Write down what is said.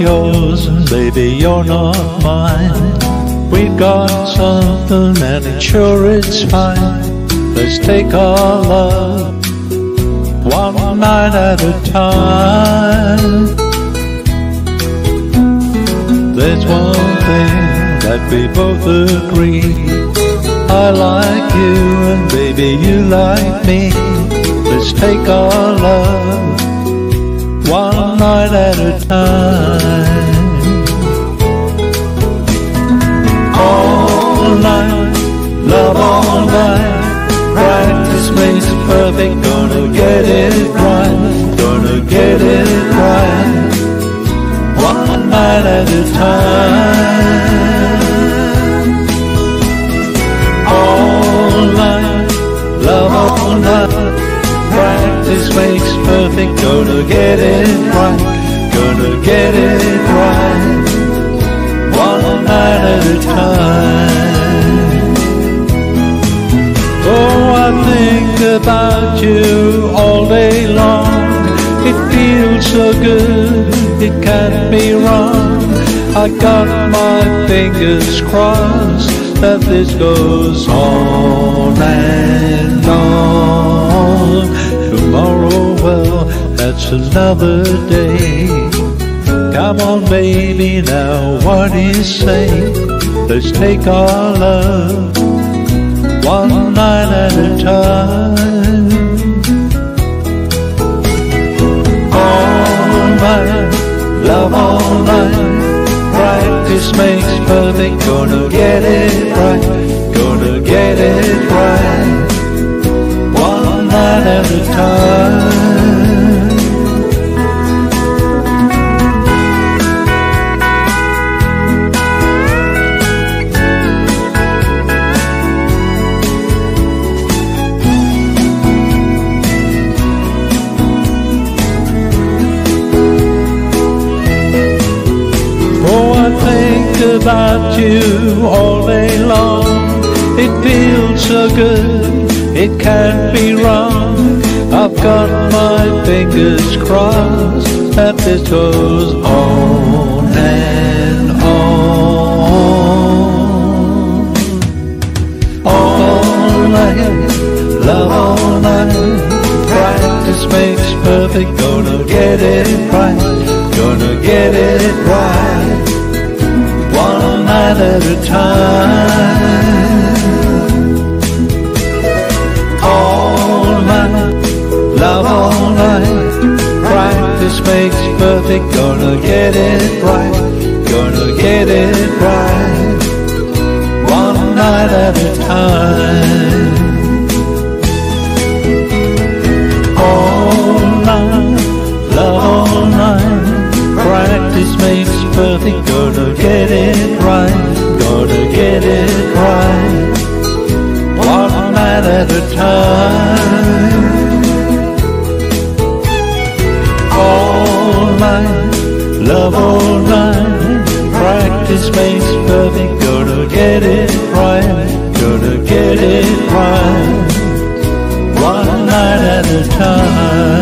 yours, and baby, you're not mine. We've got something, and it's sure it's fine. Let's take our love one night at a time. There's one thing that we both agree. I like you, and baby, you like me. Let's take our love one night at a time. Get it right. One night at a time. All night, love all night. Practice makes perfect, gonna get it right, gonna get it right. One night at a time. Oh, I think about you all day long. It feels so good, it can't be wrong. I got my fingers crossed that this goes on and on. Tomorrow, well, that's another day. Come on, baby, now what do you say? Let's take our love one night at a time. Love all night. Practice makes perfect. Gonna get it right. Gonna get it right. About you all day long. It feels so good, it can't be wrong. I've got my fingers crossed that this goes on and on. All night, love all night. Practice makes perfect, gonna get it right. Gonna get it right night at a time. All night, love all night. Practice makes perfect. Gonna get it right. Gonna get it right. One night at a time. Makes. Gonna get it right. Gonna get it right. One night at a time. All night, love all night. Practice makes perfect. Gonna get it right. Gonna get it right. One night at a time.